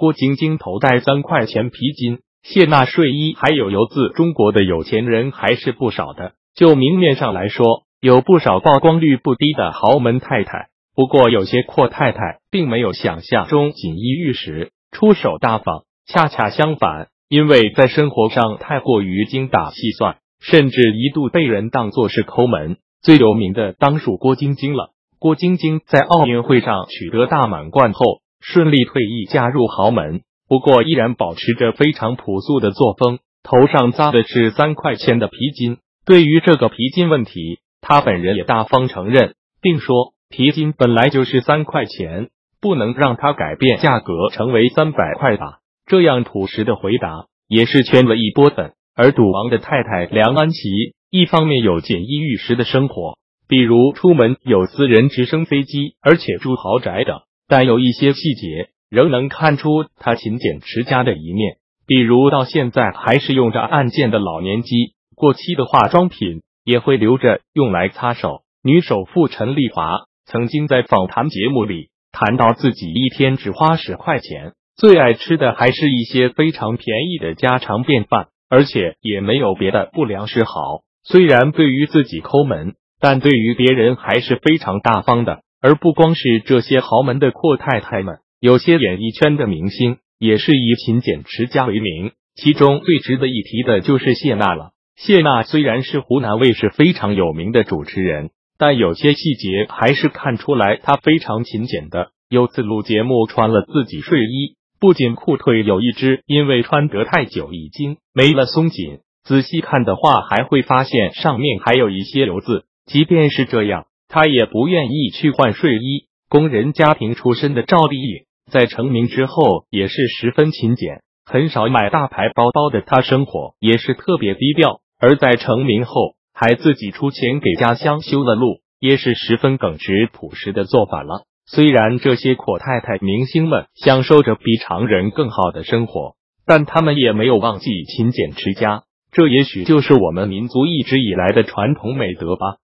郭晶晶头戴三块钱皮筋、谢娜睡衣，还有游自中国的有钱人还是不少的。就明面上来说，有不少曝光率不低的豪门太太。不过，有些阔太太并没有想象中锦衣玉食、出手大方，恰恰相反，因为在生活上太过于精打细算，甚至一度被人当作是抠门。最有名的当属郭晶晶了。郭晶晶在奥运会上取得大满贯后。顺利退役，嫁入豪门，不过依然保持着非常朴素的作风。头上扎的是三块钱的皮筋。对于这个皮筋问题，他本人也大方承认，并说皮筋本来就是三块钱，不能让他改变价格成为三百块吧。这样朴实的回答也是圈了一波粉。而赌王的太太梁安琪，一方面有锦衣玉食的生活，比如出门有私人直升飞机，而且住豪宅等。但有一些细节仍能看出他勤俭持家的一面，比如到现在还是用着按键的老年机，过期的化妆品也会留着用来擦手。女首富陈丽华曾经在访谈节目里谈到自己一天只花十块钱，最爱吃的还是一些非常便宜的家常便饭，而且也没有别的不良嗜好。虽然对于自己抠门，但对于别人还是非常大方的。而不光是这些豪门的阔太太们，有些演艺圈的明星也是以勤俭持家为名。其中最值得一提的就是谢娜了。谢娜虽然是湖南卫视非常有名的主持人，但有些细节还是看出来她非常勤俭的。有次录节目穿了自己睡衣，不仅裤腿有一只因为穿得太久已经没了松紧，仔细看的话还会发现上面还有一些油渍。即便是这样。他也不愿意去换睡衣。工人家庭出身的赵丽颖，在成名之后也是十分勤俭，很少买大牌包包的。她生活也是特别低调，而在成名后还自己出钱给家乡修了路，也是十分耿直朴实的做法了。虽然这些阔太太明星们享受着比常人更好的生活，但他们也没有忘记勤俭持家。这也许就是我们民族一直以来的传统美德吧。